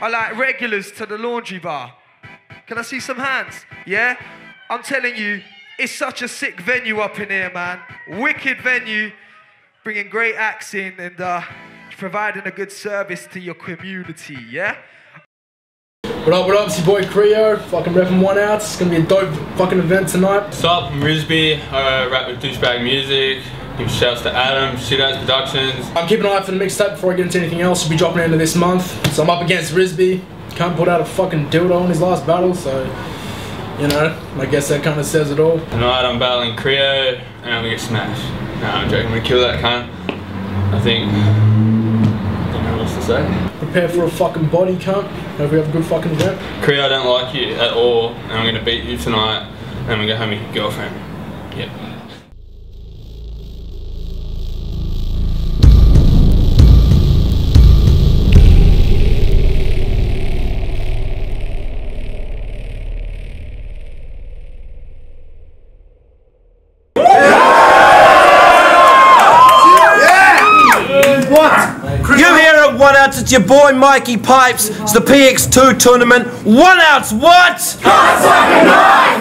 people in here are like regulars to the laundry bar? Can I see some hands? Yeah? I'm telling you, it's such a sick venue up in here, man. Wicked venue, bringing great acts in and uh, providing a good service to your community, yeah? What up, what up, it's your boy Kreo, fucking repping one out. It's gonna be a dope fucking event tonight. What's up, I'm Risby, I rap with Douchebag Music. Give shouts to Adam, Shithouse Productions. I'm keeping an eye for the mixtape before I get into anything else. Should be dropping into this month. So I'm up against Risby. Can't put out a fucking dildo in his last battle, so you know, I guess that kind of says it all. Tonight I'm battling Kreo and I'm gonna get smashed. Nah, I'm joking, I'm gonna kill that cunt. I think. I don't know what else to say. Prepare for a fucking body cunt. Hope we have a good fucking event. Kreo, I don't like you at all, and I'm gonna beat you tonight, and I'm gonna go home with your girlfriend. Yep. It's your boy Mikey Pipes. It's the PX2 tournament. One outs, what?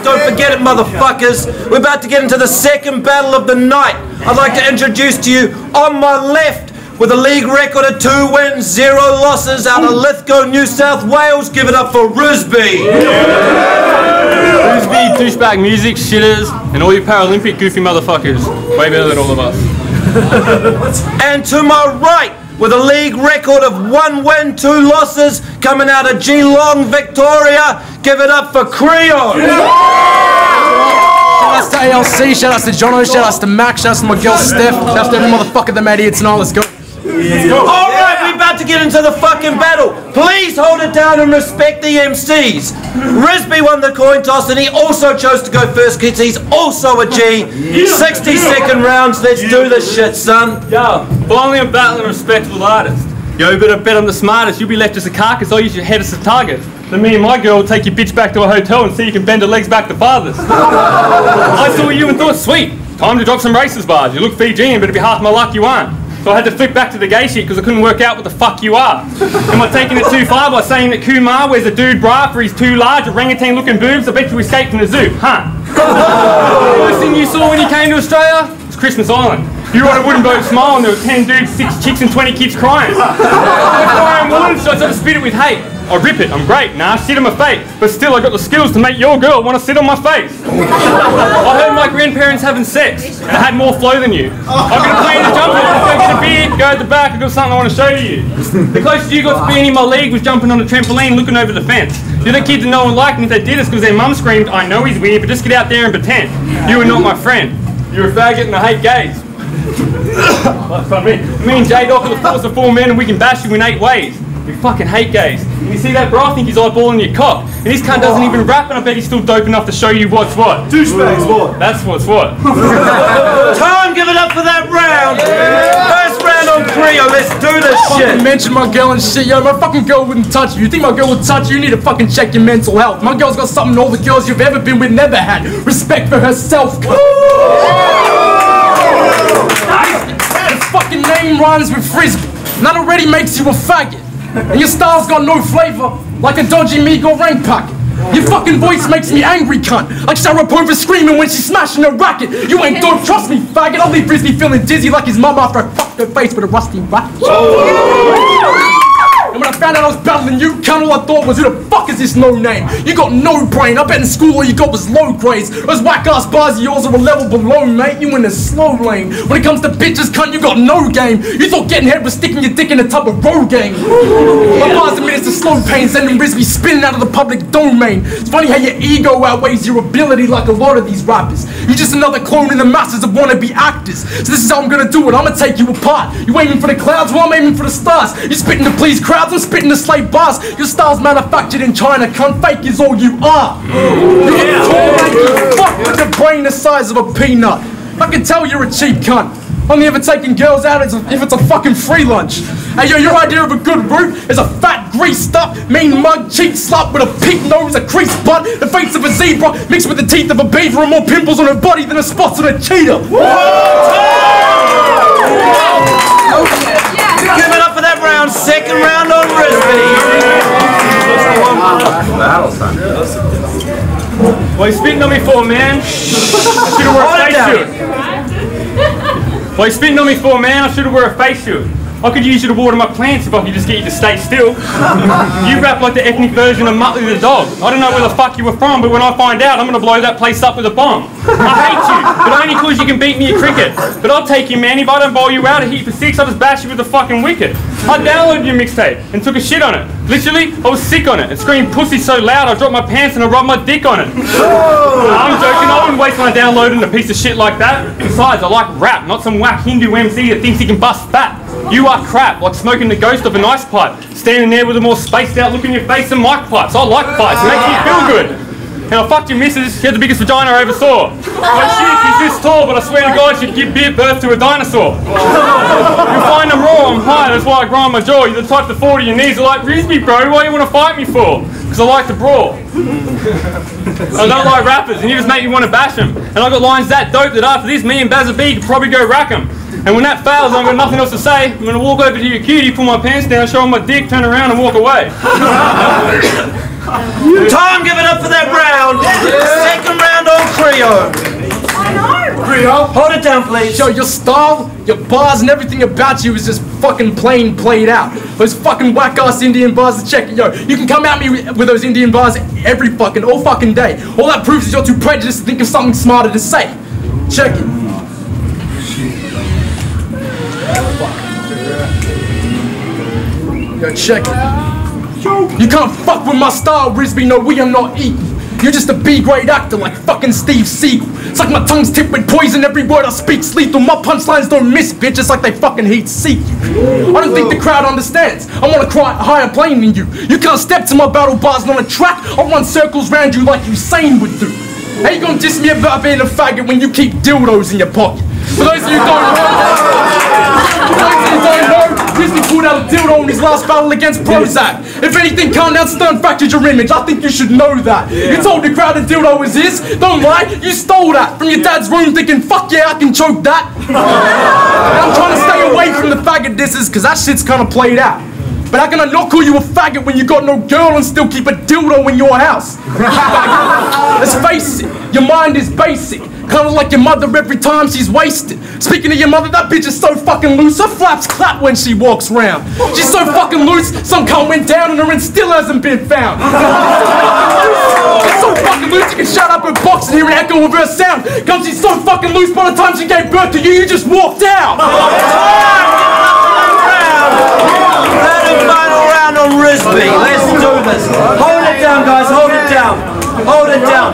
Don't forget it, motherfuckers. We're about to get into the second battle of the night. I'd like to introduce to you on my left with a league record of two wins, zero losses out of Lithgow, New South Wales. Give it up for Risby. Risby, Douchebag Music, Shitters, and all you Paralympic goofy motherfuckers. Way better than all of us. And to my right, with a league record of one win, two losses, coming out of Geelong, Victoria, give it up for Kreo. Shout outs to ALC, shout outs to Jono, shout outs to Max, shout outs to my girl Steph, shout outs to every motherfucker that made it tonight. Let's go. All right, we're about to get into the fucking battle. Please hold it down and respect the MCs. Risby won the coin toss and he also chose to go first because he's also a G. 60 second rounds, let's do this shit, son. Yo, finally I'm battling a respectable artist. Yo, you better bet I'm the smartest. You'll be left as a carcass. I'll use your head as a target. Then me and my girl will take your bitch back to a hotel and see you can bend her legs back to fathers. I saw you and thought, sweet, time to drop some racist bars. You look Fijian, but it'd be half my luck you aren't. So I had to flip back to the gay shit because I couldn't work out what the fuck you are. Am I taking it too far by saying that Kumar wears a dude bra for his too large orangutan looking boobs? I bet you escaped from the zoo, huh? the First thing you saw when you came to Australia was Christmas Island. You were on a wooden boat smile and there were 10 dudes, 6 chicks and 20 kids crying. Fire and water, so I tried to spit it with hate. I rip it, I'm great, nah, shit on my face. But still, I got the skills to make your girl want to sit on my face. I heard my grandparents having sex, and I had more flow than you. I'm gonna play in the jumper, go get a beer, go at the back, I've got something I want to show you. The closest you got to being in my league was jumping on a trampoline looking over the fence. The other kids that no one liked, and if they did, it's because their mum screamed, I know he's weird, but just get out there and pretend. You are not my friend. You're a faggot and I hate gays. That's I mean. Me and J Doc are the force of four men and we can bash you in eight ways. We fucking hate gays. And you see that bro? I think he's eyeballing your cock. And this cunt doesn't even rap and I bet he's still dope enough to show you what's what. Douchebags, what? That's what's what. Time, give it up for that round. First round on Kreo, let's do this Fucking shit. mention my girl and shit, yo. My fucking girl wouldn't touch you. You think my girl would touch you? You need to fucking check your mental health. My girl's got something all the girls you've ever been with never had. Respect for herself. His fucking name rhymes with frisbee. And that already makes you a faggot. And your style's got no flavor, like a dodgy Mi Goreng packet. Your fucking voice makes me angry, cunt. Like Sharapova screaming when she's smashing a racket. You ain't dope, trust me, faggot. I'll leave Frisbee feeling dizzy like his mum after I fucked her face with a rusty racket. And when I found out I was battling you, cunt, all I thought was, who the fuck is this no name? You got no brain. I bet in school all you got was low grades. Those whack ass bars of yours are a level below, mate. You in the slow lane. When it comes to bitches, cunt, you got no game. You thought getting head was sticking your dick in a tub of Rogaine. My bars are minutes of slow pain, sending Risby spinning out of the public domain. It's funny how your ego outweighs your ability like a lot of these rappers. You're just another clone in the masses of wannabe actors. So this is how I'm gonna do it. I'm gonna take you apart. You aiming for the clouds, well I'm aiming for the stars. You spitting to please crowds, I'm spitting to slay bars. Your style's manufactured in China, cunt. Fake is all you are. You're a tall, lanky fuck with a brain the size of a peanut. I can tell you're a cheap cunt. Only ever taking girls out is if it's a fucking free lunch. Hey yo, your idea of a good root is a fat, greased up, mean mug, cheap slut with a pink nose, a creased butt, the face of a zebra, mixed with the teeth of a beaver, and more pimples on her body than the spots on a cheetah. Give it up for that round, second round on Risby. What are you spitting on me for, man? I should have it a face shield. Well, he's spitting on me for, man? I should have wore a face shield. I could use you to water my plants if I could just get you to stay still. you rap like the ethnic version of Muttley the dog. I don't know where the fuck you were from, but when I find out, I'm gonna blow that place up with a bomb. I hate you, but only cause you can beat me at cricket. But I'll take you, man. If I don't bowl you out, I hit you for six, I'll just bash you with a fucking wicket. I downloaded your mixtape and took a shit on it. Literally, I was sick on it. It screamed pussy so loud, I dropped my pants and I rubbed my dick on it. I'm joking, I wouldn't waste my downloading a piece of shit like that. Besides, I like rap, not some whack Hindu MC that thinks he can bust fat. You are crap, like smoking the ghost of an ice pipe. Standing there with a more spaced out look in your face than Mike Pipes. I like pipes, it makes me feel good. And I fucked your missus, she had the biggest vagina I ever saw. Shit, she's this tall, but I swear to God she'd give birth to a dinosaur. You'll find I'm raw, I'm high, that's why I grind my jaw. You're the type to fall to your knees, are like, Risby bro, why you want to fight me for? Because I like to brawl. I don't like rappers, and you just make me want to bash them. And I got lines that dope that after this, me and Bazza B could probably go rack them. And when that fails, I've got nothing else to say. I'm gonna walk over to your cutie, pull my pants down, show him my dick, turn around, and walk away. Time given up for that round. Second round on Kreo. Rio, Hold it down, please. Yo, your style, your bars, and everything about you is just fucking plain played out. Those fucking whack ass Indian bars, to check yo. You can come at me with with those Indian bars every fucking, all fucking day. All that proves is you're too prejudiced to think of something smarter to say. Check it. Yo, check it. You can't fuck with my style, Risby. No, we are not equal. You're just a B-grade actor like fucking Steve Seagal. It's like my tongue's tipped with poison. Every word I speak's lethal. My punchlines don't miss, bitch. It's like they fucking heat seek you. I don't think the crowd understands. I'm on a higher plane than you. You can't step to my battle bars on a track. I'll run circles round you like Usain would do. How you gonna diss me about being a faggot when you keep dildos in your pocket? For those of you who don't know, for those of you who don't know, Pulled out a dildo in his last battle against Prozac. If anything, down, Stern fractured your image. I think you should know that. You told the crowd a dildo was his. Don't lie, you stole that from your dad's room thinking, fuck yeah, I can choke that. And I'm trying to stay away from the faggot disses because that shit's kind of played out. But how can I not call you a faggot when you got no girl and still keep a dildo in your house? Let's face it, your mind is basic. Kinda like your mother every time she's wasted. Speaking of your mother, that bitch is so fucking loose, her flaps clap when she walks round. She's so fucking loose, some cunt went down on her and still hasn't been found. She's so fucking loose, you can shut up her box and hear an echo of her sound. Cause she's so fucking loose by the time she gave birth to you, you just walked out. Final round on Risby. Let's do this. Hold it down, guys. Hold it down. Hold it down.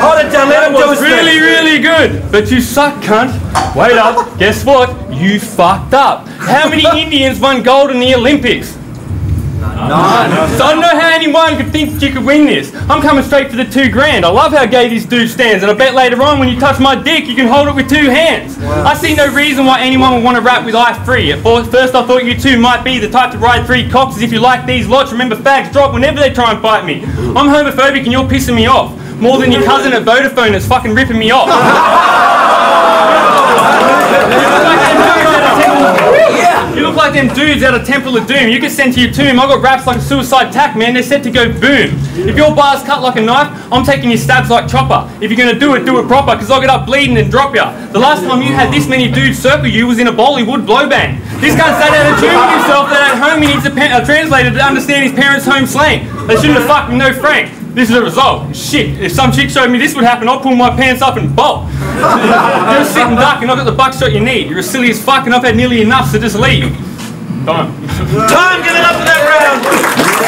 Hold it down. Let him do his really, really good. But you suck, cunt. Wait up. Guess what? You fucked up. How many Indians won gold in the Olympics? None. So I don't know how anyone could think that you could win this. I'm coming straight for the two grand. I love how gay this dude stands, and I bet later on when you touch my dick, you can hold it with two hands. I see no reason why anyone would want to rap with I free. At fir- first, I thought you two might be the type to ride three cocks as if you like these lots. Remember, fags drop whenever they try and fight me. I'm homophobic and you're pissing me off. More than your cousin at Vodafone is fucking ripping me off. Look like them dudes out of Temple of Doom. You can send to your tomb. I got raps like a suicide tack, man. They're set to go boom. If your bar's cut like a knife, I'm taking your stabs like chopper. If you're gonna do it, do it proper, cause I'll get up bleeding and drop ya. The last time you had this many dudes circle you was in a Bollywood blowbang. This guy's sat out of tune with himself that at home he needs a, a uh, translator to understand his parents' home slang. They shouldn't have fucked with no Frank. This is the result. Shit, if some chick showed me this would happen, I'd pull my pants up and bolt. You're a sitting duck and I've got the buckshot you need. You're as silly as fuck and I've had nearly enough, so just leave. Done. Time given up for that round.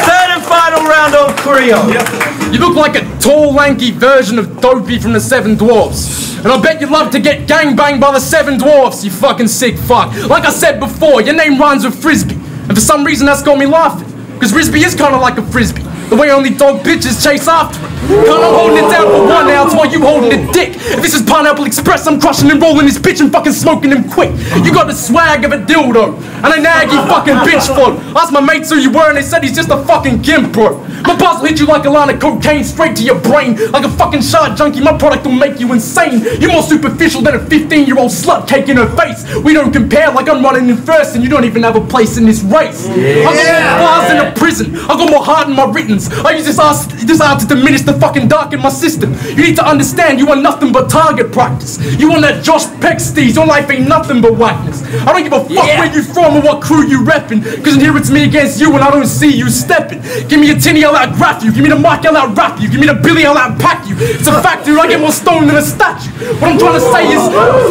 Third and final round on Kreo. You look like a tall, lanky version of Dopey from the Seven Dwarfs. And I bet you'd love to get gangbanged by the Seven Dwarfs, you fucking sick fuck. Like I said before, your name rhymes with Frisbee. And for some reason that's got me laughing. Because Frisbee is kinda like a Frisbee. The way only dog bitches chase after it. Kinda holding it down for one ounce while you holding the dick. If this is Pineapple Express, I'm crushing and rolling this bitch and fucking smoking him quick. You got the swag of a dildo and a naggy fucking bitch flow. Asked my mates who you were and they said he's just a fucking gimp, bro. My bars will hit you like a line of cocaine straight to your brain. Like a fucking shot junkie, my product will make you insane. You're more superficial than a 15 year old slut cake in her face. We don't compare like I'm running in first and you don't even have a place in this race. I got more bars in a prison. I got more heart in my writtens. I use this art, this art to diminish the fucking dark in my system. You need to understand you are nothing but target practice. You on that Josh Peck steez, your life ain't nothing but whackness. I don't give a fuck where you from or what crew you reppin'. Cause in here it's me against you and I don't see you stepping. Give me a tinny, I'll out graph you. Give me the mic, I'll out rap you. Give me the billy, I'll out pack you. It's a fact, dude. I get more stone than a statue. What I'm trying to say is,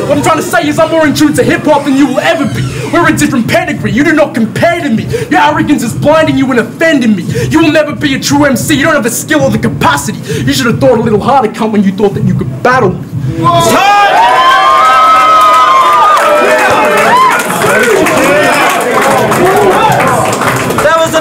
what I'm trying to say is I'm more in tune to hip hop than you will ever be. We're a different pedigree. You do not compare to me. Your arrogance is blinding you and offending me. You will never be a true MC. You don't have the skill or the capacity. You should have thought a little harder, come when you thought that you could battle me.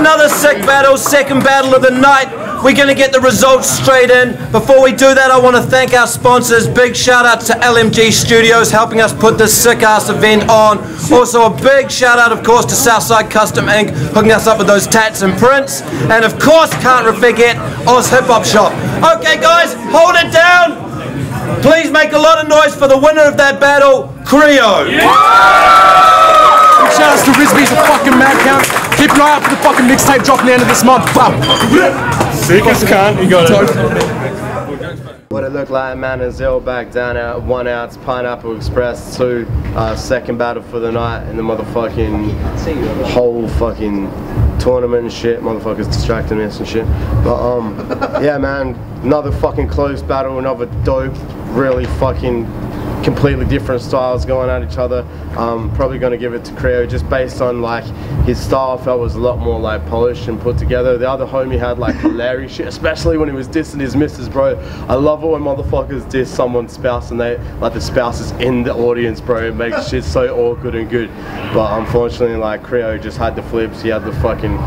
Another sick battle, second battle of the night. We're going to get the results straight in. Before we do that, I want to thank our sponsors. Big shout out to LMG Studios helping us put this sick ass event on. Also, a big shout out, of course, to Southside Custom Inc. hooking us up with those tats and prints. And of course, can't forget Oz Hip Hop Shop. Okay, guys, hold it down. Please make a lot of noise for the winner of that battle, Kreo. Shout outs to Risby's a fucking mad count. Keep an eye out for the fucking mixtape dropping the end of this month. Wow. Sickest cunt, you got it. What it looked like, man, is Zell back down out one ounce Pineapple Express two, uh, second battle for the night in the motherfucking whole fucking tournament and shit. Motherfuckers distracting us and shit. But um, yeah, man, another fucking close battle, another dope, really fucking completely different styles going at each other. Um, probably going to give it to Kreo just based on like his style. I felt was a lot more like polished and put together. The other homie had like hilarious shit, especially when he was dissing his missus, bro. I love it when motherfuckers diss someone's spouse and they like the spouse is in the audience, bro. It makes shit so awkward and good. But unfortunately, like Kreo just had the flips. He had the fucking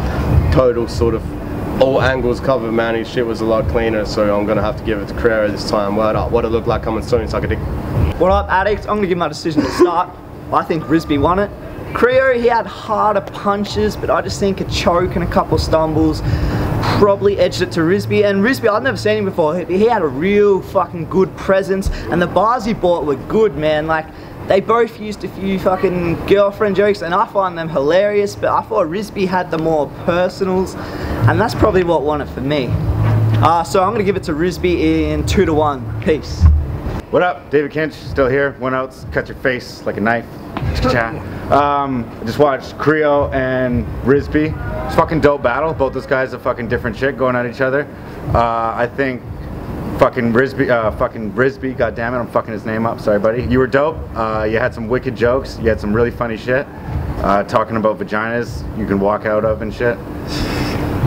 total sort of all angles covered, man. His shit was a lot cleaner, so I'm gonna have to give it to Kreo this time. Word up. What it looked like coming soon, suck a dick. What up, addicts? I'm gonna give my decision to start. I think Risby won it. Kreo, he had harder punches, but I just think a choke and a couple stumbles probably edged it to Risby. And Risby, I've never seen him before. He he had a real fucking good presence, and the bars he bought were good, man. Like, they both used a few fucking girlfriend jokes, and I find them hilarious, but I thought Risby had the more personals, and that's probably what won it for me. Uh, so I'm gonna give it to Risby in two to one. Peace. What up? David Kinch, still here. One outs, cut your face like a knife. Um, just watched Kreo and Risby. It's fucking dope battle. Both those guys are fucking different shit going at each other. Uh, I think fucking Risby, uh, fucking Risby, god damn it, I'm fucking his name up. Sorry, buddy. You were dope. Uh, you had some wicked jokes. You had some really funny shit. Uh, talking about vaginas you can walk out of and shit.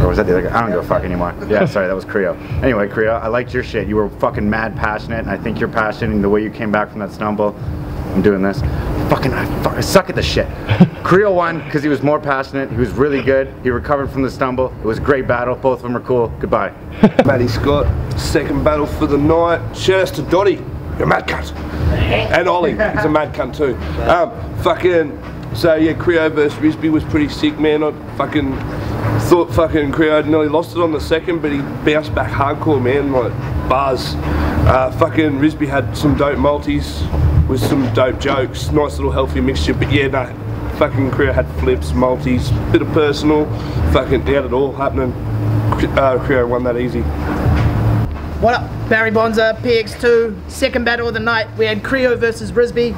Or was that the other guy? I don't give a fuck anymore. Yeah, sorry, that was Kreo. Anyway, Kreo, I liked your shit. You were fucking mad passionate, and I think you're passionate in the way you came back from that stumble. I'm doing this. Fucking, I, fuck, I suck at this shit. Kreo won because he was more passionate. He was really good. He recovered from the stumble. It was a great battle. Both of them are cool. Goodbye. Matty Scott, second battle for the night. Shout outs to Dotty, you're a mad cunt. And Ollie, he's a mad cunt too. Um, fucking, so yeah, Kreo versus Risby was pretty sick, man. I fucking thought fucking Kreo nearly lost it on the second, but he bounced back hardcore, man. Like, bars. Uh, fucking Risby had some dope multis with some dope jokes. Nice little healthy mixture, but yeah, no. Fucking Kreo had flips, multis, bit of personal. Fucking, had it all happening. Uh, Kreo won that easy. What up? Barry Bonza, PX2, second battle of the night. We had Kreo versus Risby.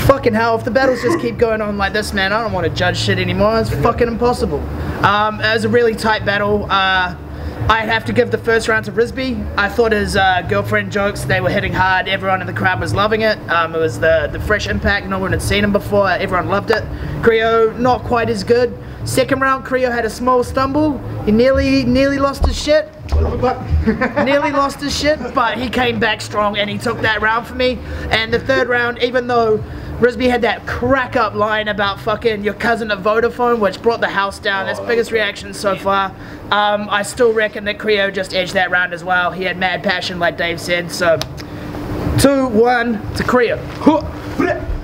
Fucking hell, if the battles just keep going on like this, man, I don't want to judge shit anymore. It's fucking impossible. Um, it was a really tight battle. Uh, I'd have to give the first round to Risby. I thought his uh, girlfriend jokes, they were hitting hard. Everyone in the crowd was loving it. Um, it was the, the fresh impact. No one had seen him before. Everyone loved it. Kreo, not quite as good. Second round, Kreo had a small stumble. He nearly nearly lost his shit. nearly lost his shit, but he came back strong and he took that round for me. And the third round, even though Risby had that crack up line about fucking your cousin at Vodafone, which brought the house down. That's biggest reaction so far. Um, I still reckon that Kreo just edged that round as well. He had mad passion, like Dave said. So, two, one to Kreo.